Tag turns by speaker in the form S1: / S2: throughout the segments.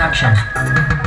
S1: production.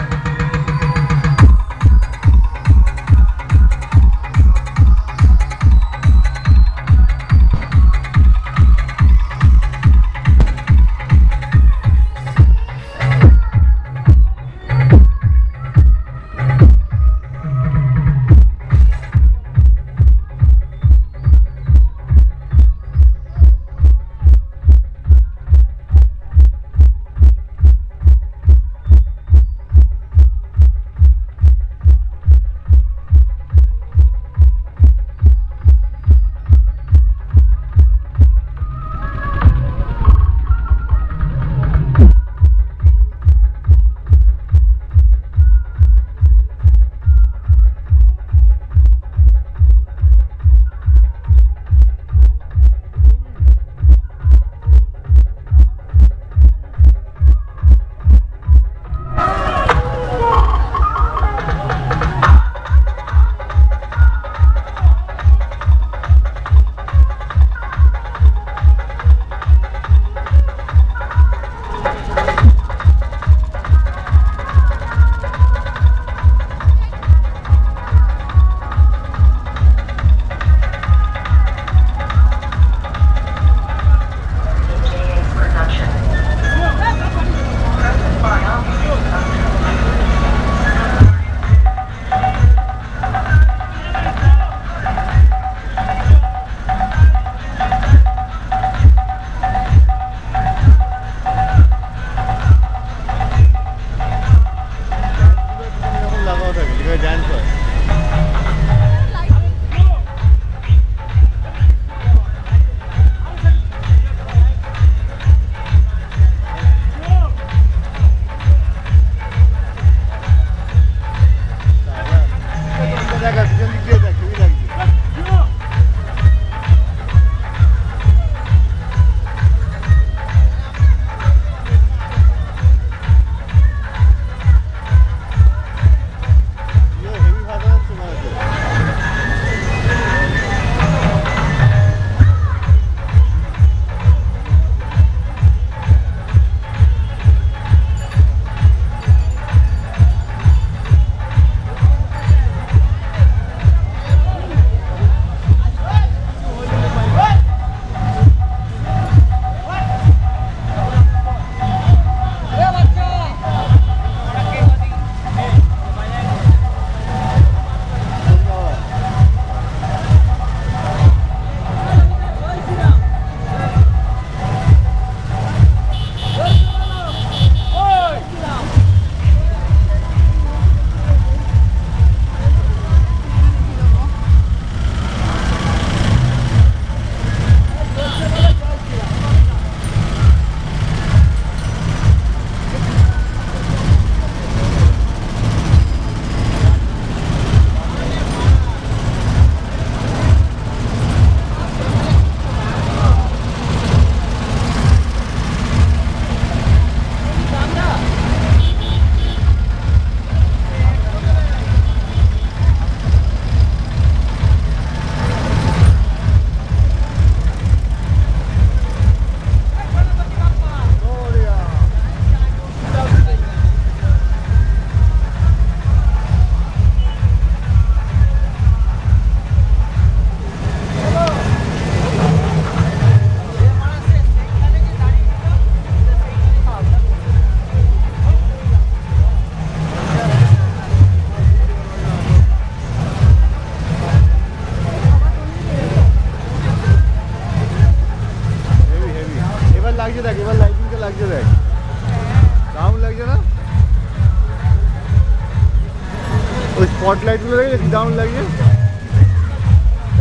S2: ওই spot লাইটগুলো দেখে কি দারুণ লাগছে?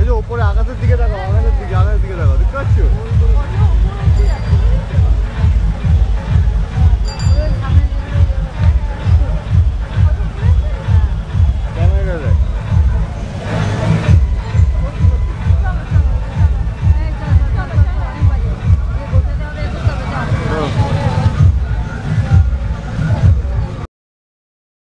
S2: এই যে ওপরে আকাশের দিকে দেখো আকাশের দিকে আকাশের দিকে দেখো দেখতে পাচ্ছ?